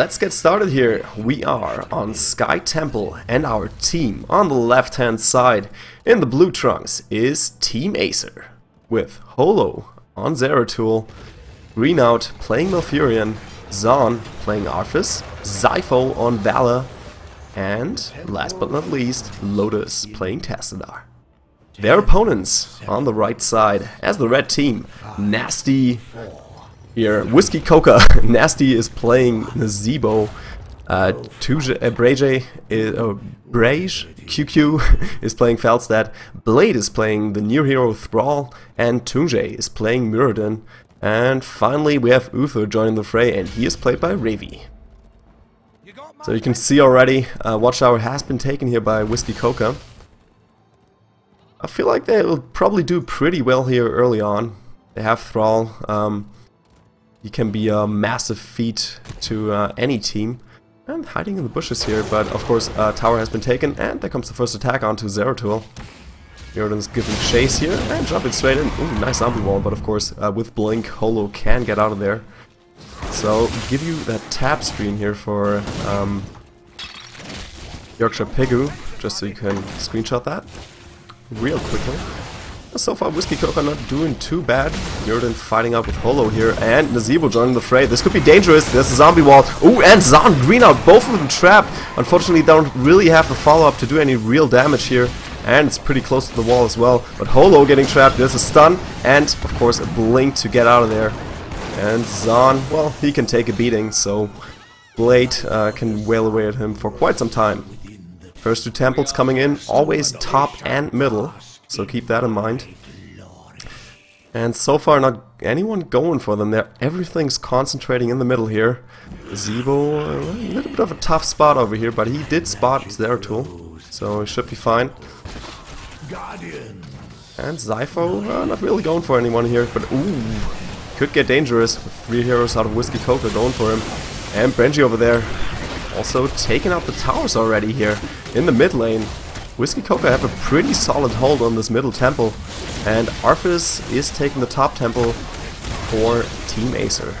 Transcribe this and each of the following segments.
Let's get started here. We are on Sky Temple and our team on the left hand side in the blue trunks is Team Acer with Holo on Zeratul, Greenout playing Malfurion, Zaun playing Arthas, Zypho on Valla, and last but not least Lotus playing Tassadar. Their opponents on the right side as the red team, Nasty here, Ouiski Coca, Nasty is playing Nazeebo. Uh, Tuge, uh, Brage, is, uh, Brage, QQ is playing Falstad, Blade is playing the new hero Thrall, and Tunje is playing Muradin. And finally we have Uther joining the fray, and he is played by Ravi. So you can see already, uh, Watchtower has been taken here by Ouiski Coca. I feel like they'll probably do pretty well here early on. They have Thrall, um, he can be a massive feat to uh, any team. And hiding in the bushes here, but of course uh, tower has been taken and there comes the first attack onto Zeratul. Jordan's giving chase here and jumping straight in. Ooh, nice zombie wall, but of course uh, with Blink, Holo can get out of there. So give you that tap screen here for um, Yorkshire Pigu, just so you can screenshot that real quickly. So far, Ouiski Coca not doing too bad. Jordan fighting up with Holo here, and Nazeebo joining the fray. This could be dangerous. There's a zombie wall. Ooh, and Zaun Greenout, both of them trapped. Unfortunately, don't really have the follow-up to do any real damage here. And it's pretty close to the wall as well. But Holo getting trapped. There's a stun, and of course a blink to get out of there. And Zaun, well, he can take a beating, so Blade uh, can wail away at him for quite some time. First two temples coming in, always top and middle. So keep that in mind. And so far not anyone going for them there. Everything's concentrating in the middle here. Zebo, a little bit of a tough spot over here, but he did spot Zeratul, so he should be fine. And Zypho, uh, not really going for anyone here, but ooh, could get dangerous three heroes out of Ouiski Coca going for him. And Benji over there, also taking out the towers already here in the mid lane. Ouiski Coca have a pretty solid hold on this middle temple, and Arthas is taking the top temple for Team Acer.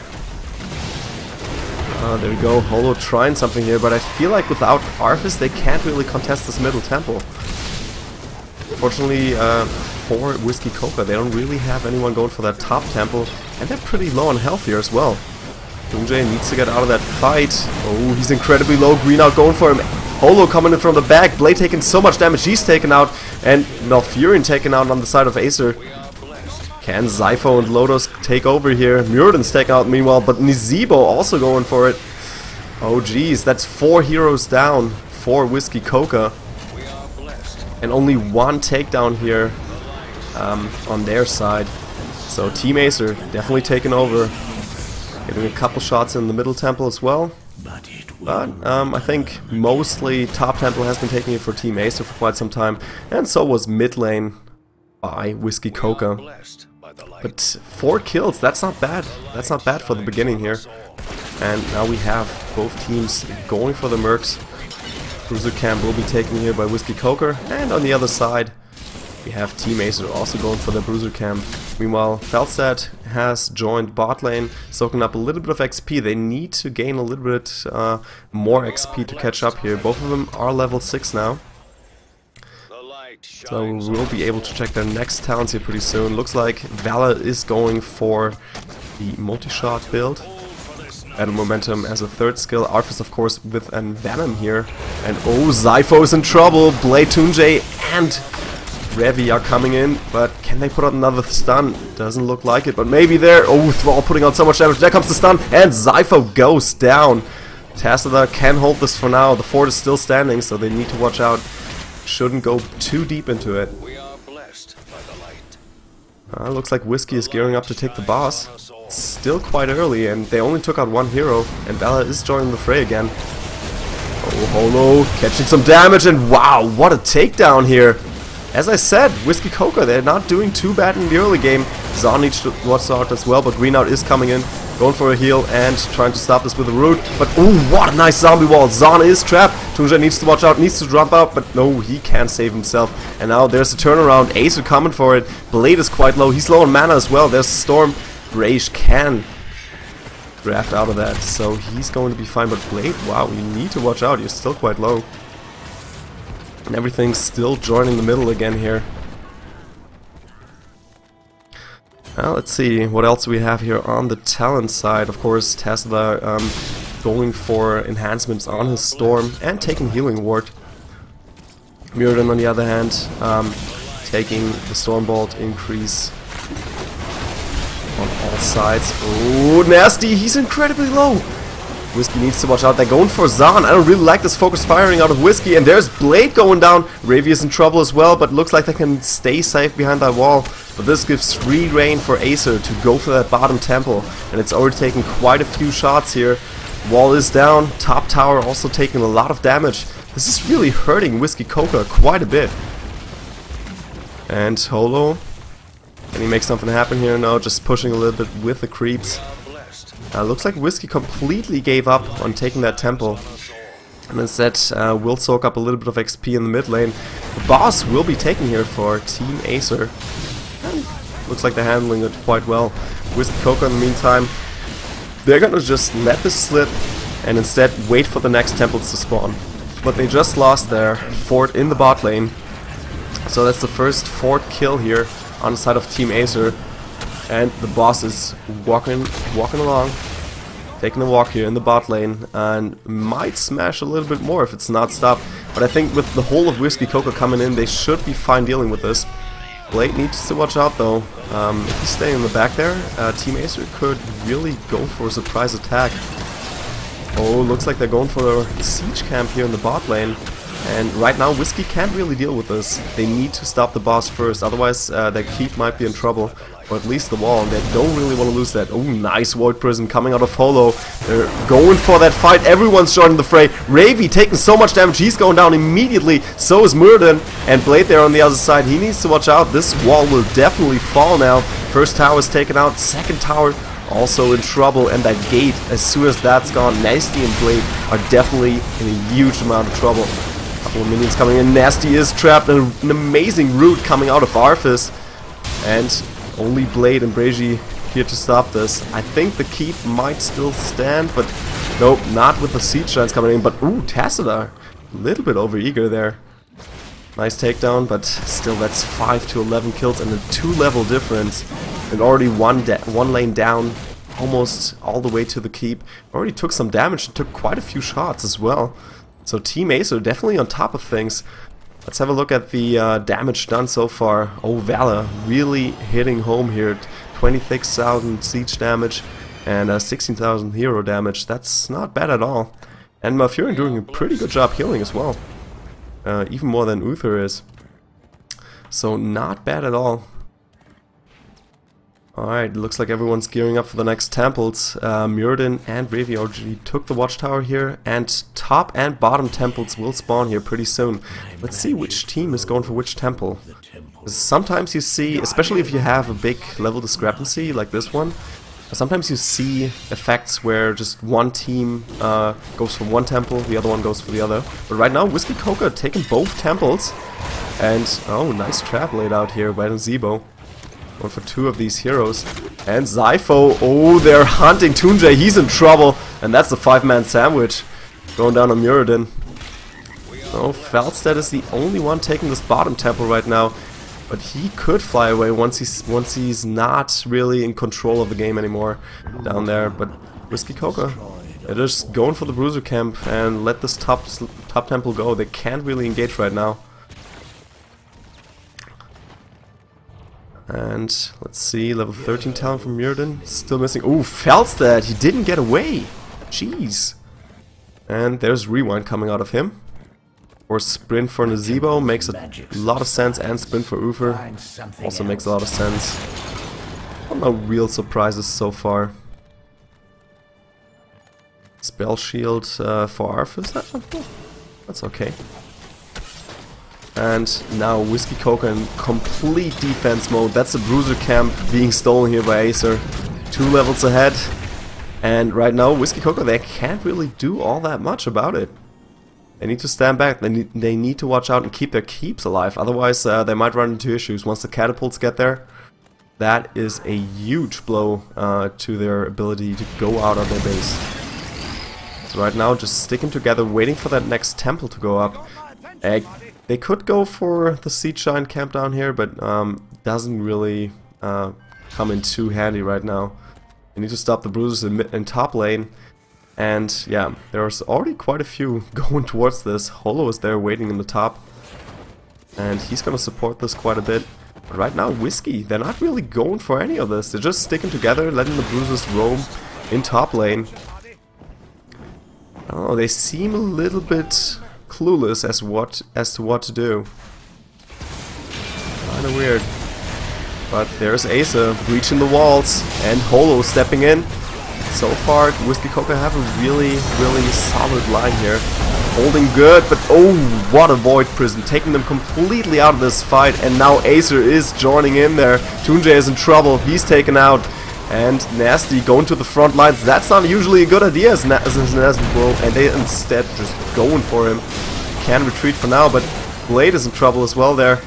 Uh, there we go, Holo trying something here, but I feel like without Arthas they can't really contest this middle temple. Fortunately uh, for Ouiski Coca, they don't really have anyone going for that top temple, and they're pretty low on health here as well. Doomjay needs to get out of that fight. Oh, he's incredibly low. Greenout going for him. Holo coming in from the back. Blade taking so much damage. He's taken out. And Malfurion taken out on the side of Acer. Can Zypho and Lotus take over here? Muradin's taken out meanwhile, but Nazeebo also going for it. Oh geez, that's four heroes down for Ouiski Coca. And only one takedown here um, on their side. So Team Acer definitely taking over. Getting a couple shots in the middle temple as well. But um, I think mostly top temple has been taking it for Team Acer for quite some time, and so was mid lane by Ouiski Coca. But four kills, that's not bad. That's not bad for the beginning here. And now we have both teams going for the Mercs. Bruiser Camp will be taken here by Whiskey Coca, and on the other side we have Team Acer also going for the Bruiser Camp. Meanwhile, Falstad has joined bot lane, soaking up a little bit of XP. They need to gain a little bit uh, more XP to catch up here. Both of them are level 6 now. So we'll be able to check their next talents here pretty soon. Looks like Valla is going for the multi-shot build. Added momentum as a third skill. Arthas, of course, with an Venom here. And oh, Zypho is in trouble. Blade Tunjay and Ravi are coming in, but can they put out another stun? Doesn't look like it, but maybe there. Oh, Thrall putting on so much damage. There comes the stun, and Zypho goes down. Tassadar can hold this for now. The fort is still standing, so they need to watch out. Shouldn't go too deep into it. Uh, looks like Ouiski is gearing up to take the boss. It's still quite early, and they only took out one hero, and Bella is joining the fray again. Oh, Holo catching some damage, and wow, what a takedown here. As I said, Ouiski Coca, they're not doing too bad in the early game. To watch out as well, but Greenout is coming in, going for a heal and trying to stop this with a root. But oh, what a nice zombie wall. Zaun is trapped. Tunja needs to watch out, needs to jump out, but no, he can't save himself. And now there's a turnaround. Acer coming for it. Blade is quite low. He's low on mana as well. There's Storm. Brage can draft out of that, so he's going to be fine. But Blade, wow, you need to watch out. You're still quite low. And everything's still joining the middle again here. Now let's see what else we have here on the talent side. Of course, Tesla um, going for enhancements on his Storm and taking Healing Ward. Muradin on the other hand, um, taking the Stormbolt increase on all sides. Oh, nasty! He's incredibly low! Ouiski needs to watch out. They're going for Zaun. I don't really like this focused firing out of Ouiski. And there's Blade going down. Ravi is in trouble as well, but looks like they can stay safe behind that wall. But this gives free reign for Acer to go for that bottom temple. And it's already taken quite a few shots here. Wall is down. Top tower also taking a lot of damage. This is really hurting Ouiski Coca quite a bit. And Holo. Can he make something happen here? No, just pushing a little bit with the creeps. Uh, looks like Ouiski completely gave up on taking that temple. And instead uh, will soak up a little bit of XP in the mid lane. The boss will be taken here for Team Acer. And looks like they're handling it quite well. Ouiski Coca in the meantime, they're gonna just let this slip and instead wait for the next temples to spawn. But they just lost their fort in the bot lane. So that's the first fort kill here on the side of Team Acer. And the boss is walking walking along, taking a walk here in the bot lane, and might smash a little bit more if it's not stopped. But I think with the whole of Ouiski Coca coming in, they should be fine dealing with this. Blade needs to watch out though. Um, if he's staying in the back there, uh, Team Acer could really go for a surprise attack. Oh, looks like they're going for a siege camp here in the bot lane. And right now, Ouiski can't really deal with this. They need to stop the boss first, otherwise uh, their keep might be in trouble. Or at least the wall, and they don't really want to lose that. Oh, nice Void Prison coming out of Holo. They're going for that fight. Everyone's joining the fray. Ravi taking so much damage. He's going down immediately. So is Murden. And Blade there on the other side. He needs to watch out. This wall will definitely fall now. First tower is taken out. Second tower also in trouble. And that gate, as soon as that's gone, Nasty and Blade are definitely in a huge amount of trouble. A Couple of minions coming in. Nasty is trapped. An amazing root coming out of Arthas. And only Blade and Breji here to stop this. I think the keep might still stand, but nope, not with the siege giants coming in. But ooh, Tassadar, a little bit overeager there. Nice takedown, but still that's 5 to 11 kills and a 2 level difference. And already one, one lane down, almost all the way to the keep. Already took some damage and took quite a few shots as well. So Team Acer definitely on top of things. Let's have a look at the uh, damage done so far. Oh, Valla really hitting home here. 26,000 siege damage and uh, 16,000 hero damage. That's not bad at all. And Malfurion doing a pretty good job healing as well. Uh, even more than Uther is. So not bad at all. Alright, looks like everyone's gearing up for the next temples. Uh, Muradin and Ravi already took the watchtower here, and top and bottom temples will spawn here pretty soon. Let's see which team is going for which temple. Sometimes you see, especially if you have a big level discrepancy like this one, sometimes you see effects where just one team uh, goes for one temple, the other one goes for the other. But right now, Ouiski Coca taking both temples, and oh, nice trap laid out here by Zebo. Going for two of these heroes. And Zypho, oh, they're hunting Tunjay, he's in trouble. And that's the five-man sandwich. Going down on Muradin. Oh, Falstad is the only one taking this bottom temple right now. But he could fly away once he's once he's not really in control of the game anymore down there. But Ouiski Coca, they're just going for the Bruiser camp and let this top top temple go. They can't really engage right now. And let's see, level 13 talent from Muradin. Still missing. Ooh, Falstad! He didn't get away! Jeez. And there's Rewind coming out of him. Or Sprint for Nazeebo makes a lot of sense, and Sprint for Uther also makes a lot of sense. No real surprises so far. Spell Shield uh, for Arthas, that's okay. And now Ouiski Coca in complete defense mode. That's the Bruiser camp being stolen here by Acer. Two levels ahead. And right now, Ouiski Coca, they can't really do all that much about it. They need to stand back. They need, they need to watch out and keep their keeps alive. Otherwise, uh, they might run into issues once the catapults get there. that is a huge blow uh, to their ability to go out of their base. So right now just sticking together, waiting for that next temple to go up. Uh, they could go for the Siege Giant camp down here, but um, doesn't really uh, come in too handy right now. They need to stop the bruisers in, in top lane. And yeah, there's already quite a few going towards this. Holo is there waiting in the top. And he's gonna support this quite a bit. But right now, Ouiski, they're not really going for any of this. They're just sticking together, letting the bruisers roam in top lane. Oh, they seem a little bit clueless as what as to what to do. Kinda weird. But there's Acer breaching the walls and Holo stepping in. So far, Ouiski Coca have a really, really solid line here. Holding good, but oh, what a Void Prison. Taking them completely out of this fight. And now Acer is joining in there. Toonjay is in trouble. He's taken out. And Nasty going to the front lines. That's not usually a good idea as, Na as Nasty. And they instead just going for him. Can retreat for now, but Blade is in trouble as well there.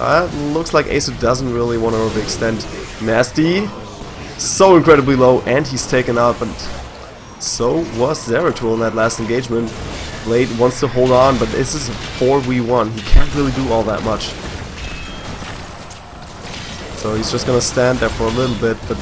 Uh, looks like Acer doesn't really want to overextend. Nasty so incredibly low, and he's taken up, and so was Zeratul in that last engagement. Blade wants to hold on, but this is a 4v1. He can't really do all that much. So he's just gonna stand there for a little bit, but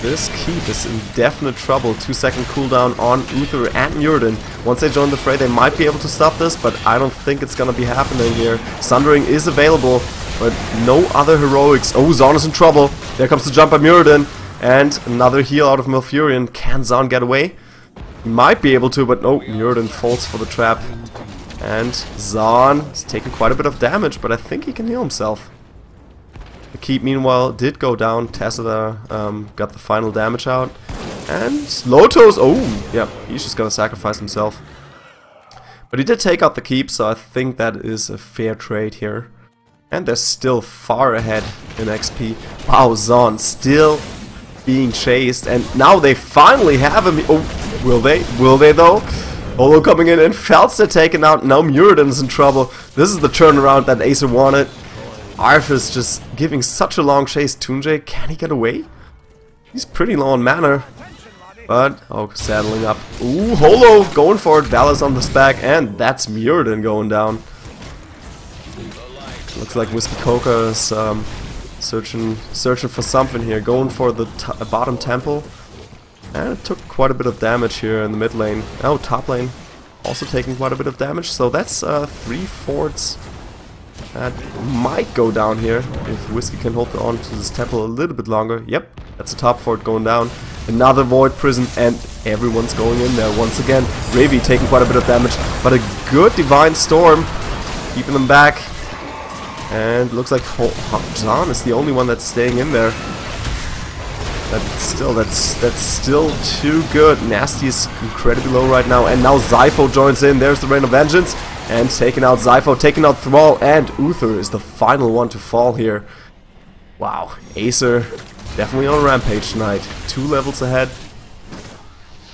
this keep is in definite trouble. Two second cooldown on Uther and Muradin. Once they join the fray, they might be able to stop this, but I don't think it's gonna be happening here. Sundering is available, but no other heroics. Oh, Zaun is in trouble. There comes the jump by Muradin. And another heal out of Malfurion. Can Zaun get away? Might be able to, but no, Muradin falls for the trap. And Zaun is taking quite a bit of damage, but I think he can heal himself. Keep, meanwhile, did go down. Tassadar um, got the final damage out. And Lotus, oh, yeah, he's just gonna sacrifice himself. But he did take out the keep, so I think that is a fair trade here. And they're still far ahead in XP. Wow, Zaun still being chased, and now they finally have him. Oh, will they? Will they though? Holo coming in and Falstad taken out. Now Muradin's in trouble. This is the turnaround that Acer wanted. Arthas just giving such a long chase. Toonjay, can he get away? He's pretty low on mana. But, oh, saddling up. Ooh, Holo going for it. Valla's on the back, and that's Muradin going down. Looks like Ouiski Coca is um, Searching, searching for something here. Going for the bottom temple. And it took quite a bit of damage here in the mid lane. Oh, top lane also taking quite a bit of damage. So that's uh, three forts that might go down here if Ouiski can hold on to this temple a little bit longer. Yep, that's a top fort going down. Another Void Prison and everyone's going in there once again. Ravi taking quite a bit of damage, but a good Divine Storm keeping them back. And looks like Zaun is the only one that's staying in there. But still, that's that's still too good. Nasty is incredibly low right now, and now Zypho joins in. There's the Rain of Vengeance, and taking out Zypho, taking out Thrall, and Uther is the final one to fall here. Wow, Acer definitely on rampage tonight. Two levels ahead.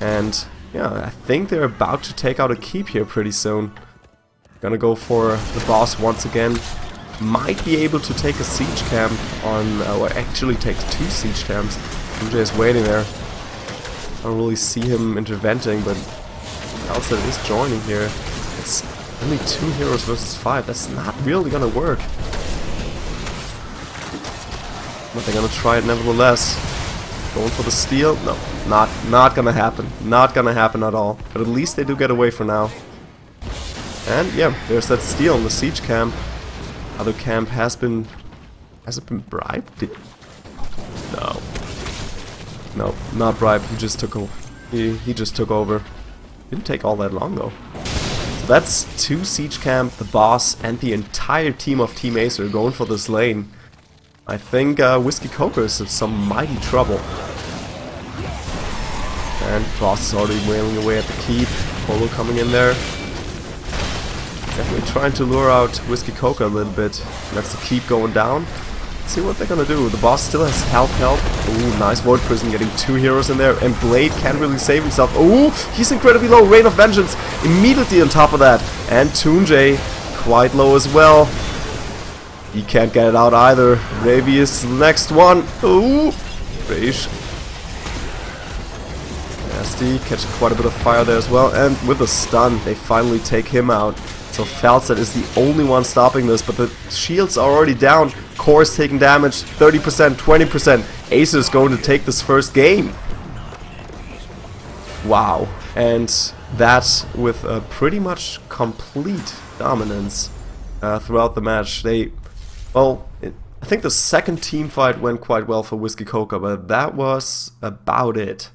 And yeah, I think they're about to take out a keep here pretty soon. Gonna go for the boss once again might be able to take a siege camp on, uh, or actually take two siege camps. MJ is waiting there. I don't really see him interventing, but Alcid is joining here. It's only two heroes versus five. That's not really gonna work. But they're gonna try it nevertheless. Going for the steal? No, not not gonna happen. Not gonna happen at all. But at least they do get away for now. And yeah, there's that steal in the siege camp. Other camp has been... Has it been bribed? Did, no. No, not bribed. He just took over. He, he just took over. Didn't take all that long though. That's two Siege Camp, the boss, and the entire team of Team Acer going for this lane. I think uh, Ouiski Coca is in some mighty trouble. And Frost is already wailing away at the keep. Holo coming in there. Definitely trying to lure out Ouiski Coca a little bit. Let's keep going down. See what they're gonna do. The boss still has health help. Ooh, nice Void Prison getting two heroes in there. And Blade can't really save himself. Ooh, he's incredibly low. Rain of Vengeance immediately on top of that. And Toonjay quite low as well. He can't get it out either. Ravi is next one. Ooh! Rage. Nasty, catching quite a bit of fire there as well. And with a stun, they finally take him out. So Falstad is the only one stopping this, but the shields are already down. Core is taking damage, 30%, 20%. Acer is going to take this first game. Wow. And that with a pretty much complete dominance uh, throughout the match. They, well, it, I think the second team fight went quite well for Ouiski Coca, but that was about it.